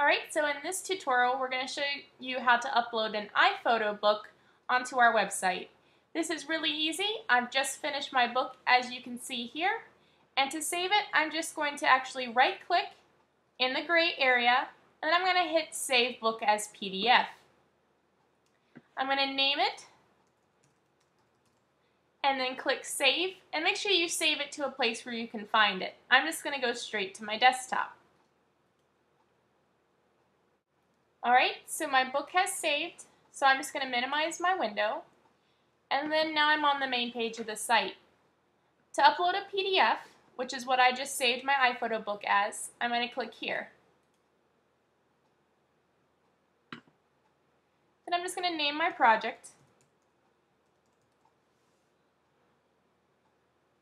Alright, so in this tutorial we're going to show you how to upload an iPhoto book onto our website. This is really easy. I've just finished my book as you can see here. And to save it, I'm just going to actually right click in the gray area and I'm going to hit Save Book as PDF. I'm going to name it and then click Save and make sure you save it to a place where you can find it. I'm just going to go straight to my desktop. Alright, so my book has saved, so I'm just going to minimize my window. And then now I'm on the main page of the site. To upload a PDF, which is what I just saved my iPhoto book as, I'm going to click here. Then I'm just going to name my project.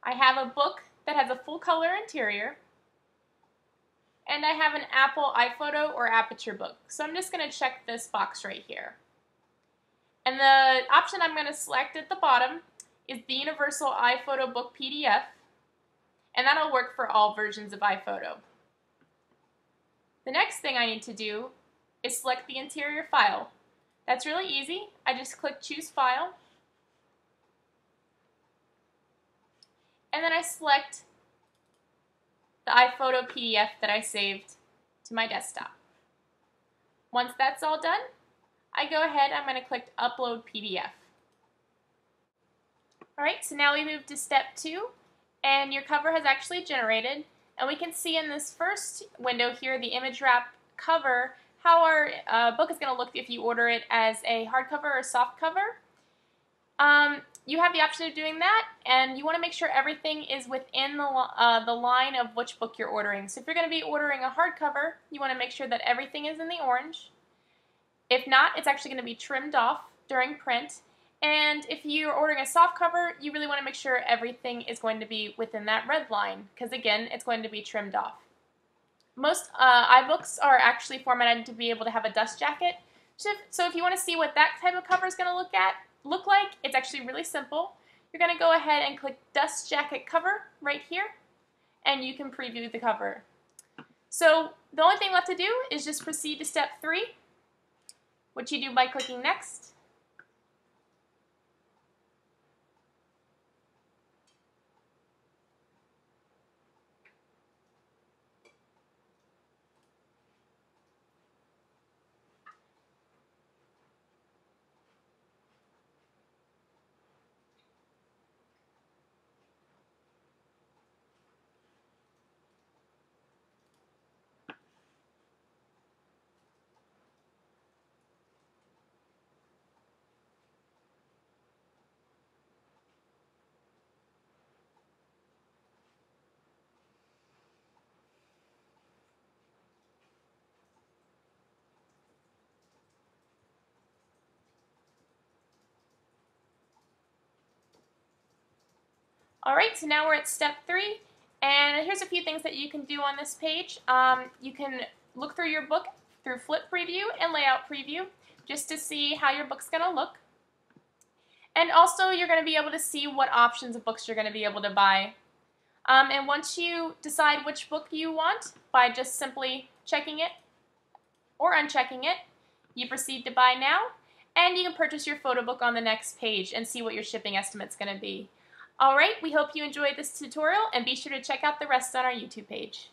I have a book that has a full color interior and I have an Apple iPhoto or Aperture book. So I'm just going to check this box right here. And the option I'm going to select at the bottom is the Universal iPhoto Book PDF, and that'll work for all versions of iPhoto. The next thing I need to do is select the interior file. That's really easy. I just click Choose File, and then I select the iPhoto PDF that I saved to my desktop. Once that's all done, I go ahead, I'm going to click Upload PDF. Alright, so now we move to step two, and your cover has actually generated, and we can see in this first window here, the image wrap cover, how our uh, book is going to look if you order it as a hardcover or soft cover. Um, you have the option of doing that, and you want to make sure everything is within the, uh, the line of which book you're ordering. So if you're going to be ordering a hardcover, you want to make sure that everything is in the orange. If not, it's actually going to be trimmed off during print. And if you're ordering a soft cover, you really want to make sure everything is going to be within that red line, because again, it's going to be trimmed off. Most uh, iBooks are actually formatted to be able to have a dust jacket. So if you want to see what that type of cover is going to look at, look like. It's actually really simple. You're going to go ahead and click Dust Jacket Cover right here, and you can preview the cover. So the only thing left to do is just proceed to step three, which you do by clicking Next. Alright, so now we're at step three, and here's a few things that you can do on this page. Um, you can look through your book through Flip Preview and Layout Preview just to see how your book's going to look. And also, you're going to be able to see what options of books you're going to be able to buy. Um, and once you decide which book you want by just simply checking it or unchecking it, you proceed to buy now, and you can purchase your photo book on the next page and see what your shipping estimate's going to be. Alright, we hope you enjoyed this tutorial and be sure to check out the rest on our YouTube page.